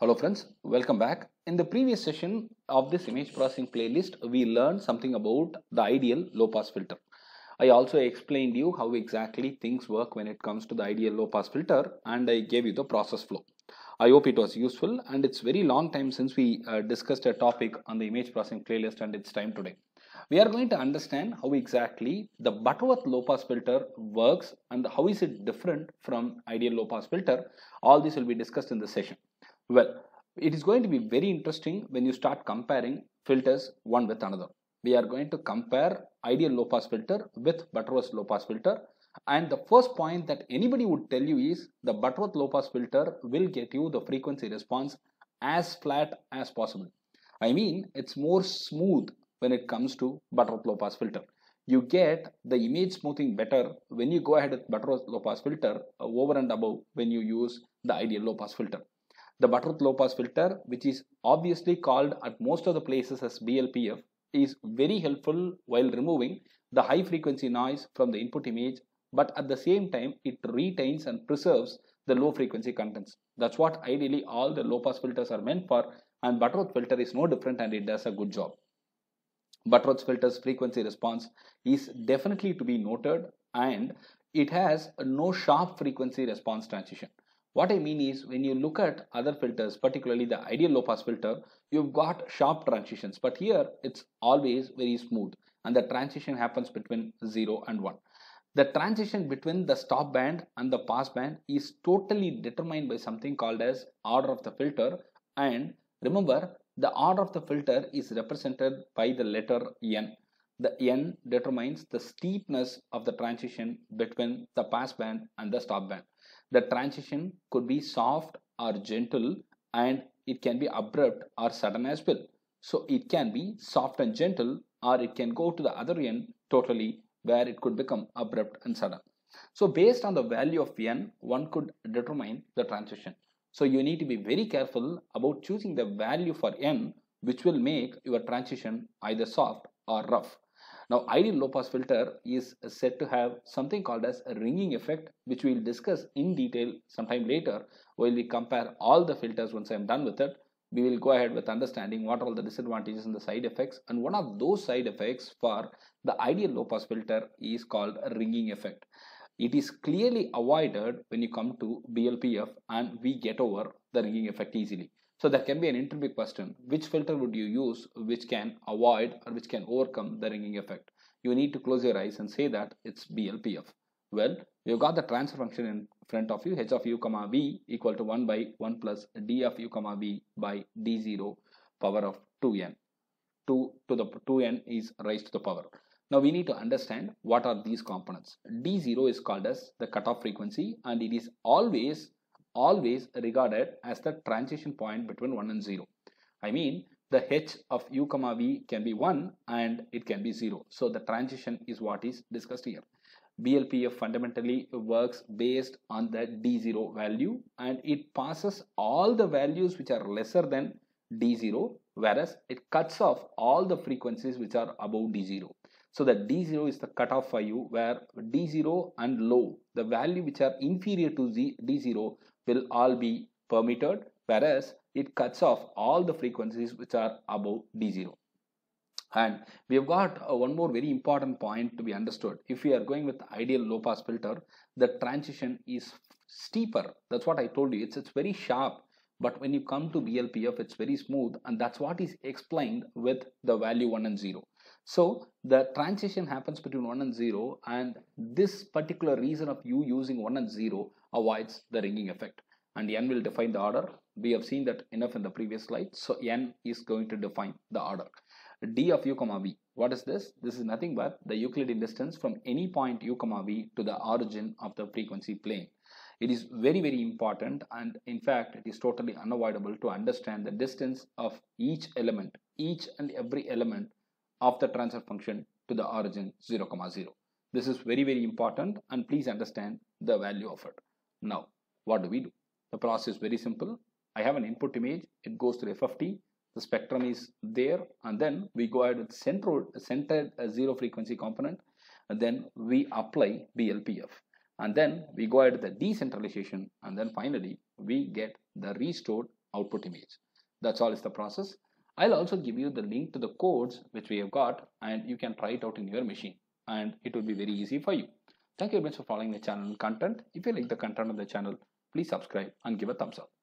Hello friends, welcome back. In the previous session of this image processing playlist, we learned something about the ideal low pass filter. I also explained you how exactly things work when it comes to the ideal low pass filter and I gave you the process flow. I hope it was useful and it's very long time since we uh, discussed a topic on the image processing playlist and it's time today. We are going to understand how exactly the Butterworth low pass filter works and how is it different from ideal low pass filter. All this will be discussed in the session. Well, it is going to be very interesting when you start comparing filters one with another. We are going to compare ideal low pass filter with Butterworth low pass filter and the first point that anybody would tell you is the Butterworth low pass filter will get you the frequency response as flat as possible. I mean it's more smooth when it comes to Butterworth low pass filter. You get the image smoothing better when you go ahead with Butterworth low pass filter uh, over and above when you use the ideal low pass filter. The Butterworth low pass filter, which is obviously called at most of the places as BLPF, is very helpful while removing the high frequency noise from the input image, but at the same time, it retains and preserves the low frequency contents. That's what ideally all the low pass filters are meant for, and Butterworth filter is no different and it does a good job. Butterworth filter's frequency response is definitely to be noted and it has no sharp frequency response transition. What I mean is when you look at other filters, particularly the ideal low pass filter, you've got sharp transitions, but here it's always very smooth and the transition happens between 0 and 1. The transition between the stop band and the pass band is totally determined by something called as order of the filter and remember the order of the filter is represented by the letter N. The N determines the steepness of the transition between the pass band and the stop band. The transition could be soft or gentle and it can be abrupt or sudden as well. So it can be soft and gentle or it can go to the other end totally where it could become abrupt and sudden. So based on the value of N, one could determine the transition. So you need to be very careful about choosing the value for n which will make your transition either soft or rough. Now ideal low pass filter is said to have something called as a ringing effect which we will discuss in detail sometime later while we compare all the filters once I am done with it. We will go ahead with understanding what are all the disadvantages and the side effects and one of those side effects for the ideal low pass filter is called a ringing effect it is clearly avoided when you come to BLPF and we get over the ringing effect easily. So there can be an interview question, which filter would you use which can avoid or which can overcome the ringing effect? You need to close your eyes and say that it's BLPF. Well, you've got the transfer function in front of you, h of u comma v equal to 1 by 1 plus d of u comma v by d0 power of 2n. 2 to the 2n is raised to the power. Now we need to understand what are these components. D0 is called as the cutoff frequency and it is always always regarded as the transition point between 1 and 0. I mean the h of u comma v can be 1 and it can be 0. So the transition is what is discussed here. BLPF fundamentally works based on the D0 value and it passes all the values which are lesser than D0 whereas it cuts off all the frequencies which are above D0. So that D0 is the cutoff for you where D0 and low, the value which are inferior to Z, D0 will all be permitted whereas it cuts off all the frequencies which are above D0. And we have got uh, one more very important point to be understood. If we are going with ideal low pass filter, the transition is steeper. That's what I told you. It's, it's very sharp. But when you come to BLPF, it's very smooth. And that's what is explained with the value 1 and 0. So the transition happens between 1 and 0 and this particular reason of you using 1 and 0 avoids the ringing effect and n will define the order. We have seen that enough in the previous slide. So n is going to define the order. d of u comma v. What is this? This is nothing but the Euclidean distance from any point u comma v to the origin of the frequency plane. It is very very important and in fact it is totally unavoidable to understand the distance of each element, each and every element of the transfer function to the origin 0 comma 0 this is very very important and please understand the value of it now what do we do the process is very simple i have an input image it goes through FFT. the spectrum is there and then we go ahead with centered, centered zero frequency component and then we apply blpf and then we go ahead with the decentralization and then finally we get the restored output image. That's all is the process. I'll also give you the link to the codes which we have got and you can try it out in your machine and it will be very easy for you. Thank you very much for following the channel content. If you like the content of the channel, please subscribe and give a thumbs up.